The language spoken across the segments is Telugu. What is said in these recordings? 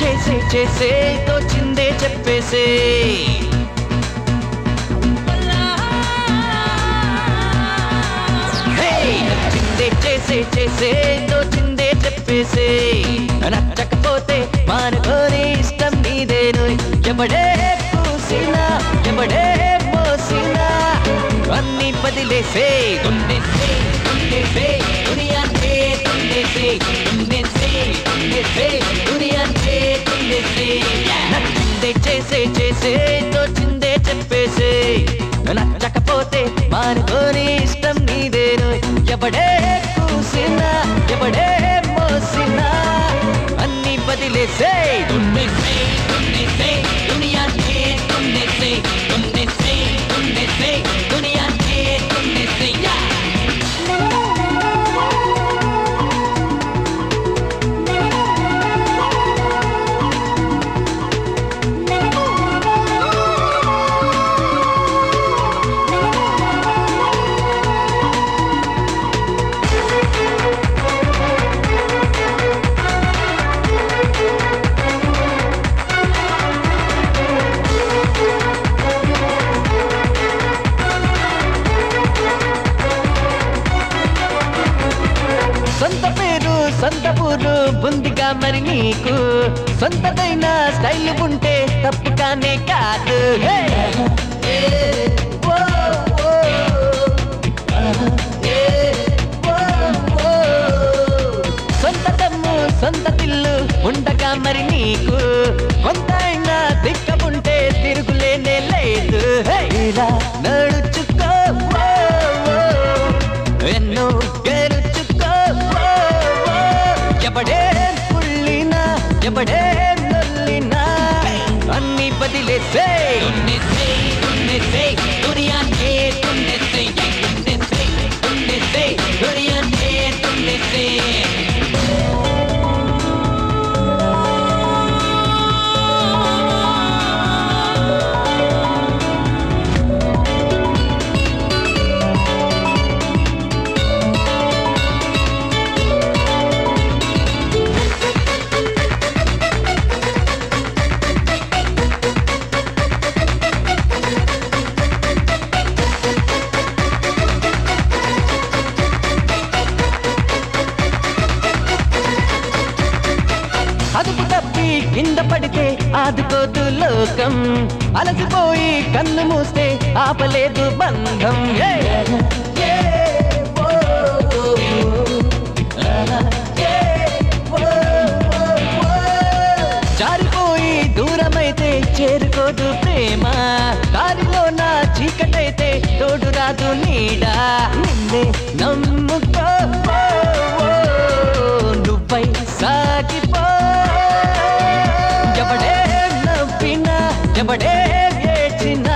చేసే చేసే తోచిందే చెప్పేసే. నచ్చిందే చేసే చేసే తోచిందే చెప్పేసే. నచ్చకపోతే మానుకోని ఇష్టం నీదేను. ఎవడే పూసినా ఎవడే పోసినా అన్ని బదిలేసే దున్నేసే దున్నేసే. దునియాన్నే దున్నేసే దున్నేసే దున్నేసే చేసే తోచిందే చెప్పేసే. నచ్చకపోతే మానుకోని ఇష్టం నీదేను ఎవడే కూసినా ఎవడే మోసినా అన్ని బదిలేసే సొంత ఊరు బుందిగా మరి నీకు. సొంతదైన స్టైల్ ఉంటే తప్పు కానే కాదు. హే! సొంత దమ్ము సొంత తిల్లు ఉండగా మరి నీకు. కొంత అయినా దిక్కముంటే తిరుగులేనే లేదు. నడుచు అన్ని బదిలేసే దున్నేసే దున్నేసే దునియాన్నే కింద పడితే ఆదుకోదు లోకం. అలసిపోయి కన్ను మూస్తే ఆపలేదు బంధం. జారిపోయి దూరమైతే చేరుకోదు ప్రేమ. దారిలో నా చీకటైతే తోడు రాదు నీడా. నిన్నే నమ్ముకో. నువ్వై సాగి ఎవడే ఏడ్చినా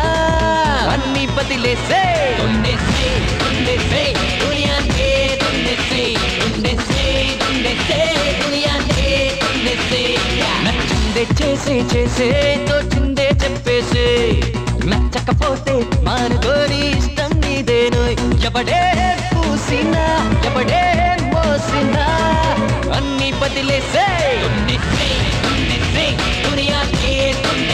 అన్ని బదిలేసే దున్నేసే దున్నేసే దునియాన్నే దున్నేసే దున్నేసే దున్నేసే దునియాన్నే దున్నేసే. నచ్చిందే చేసే చేసే తోచిందే చెప్పేసే. నచ్చకపోతే మానుకోని ఇష్టం నీదేను. ఎవడే పూసినా ఎవడే మోసినా అన్ని బదిలేసే దున్నేసే దున్నేసే దునియాన్నే దున్నేసే.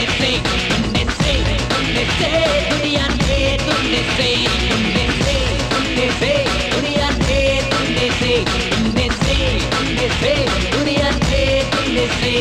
దున్నేసే దున్నేసే దున్నేసే దునియాన్నే దున్నేసే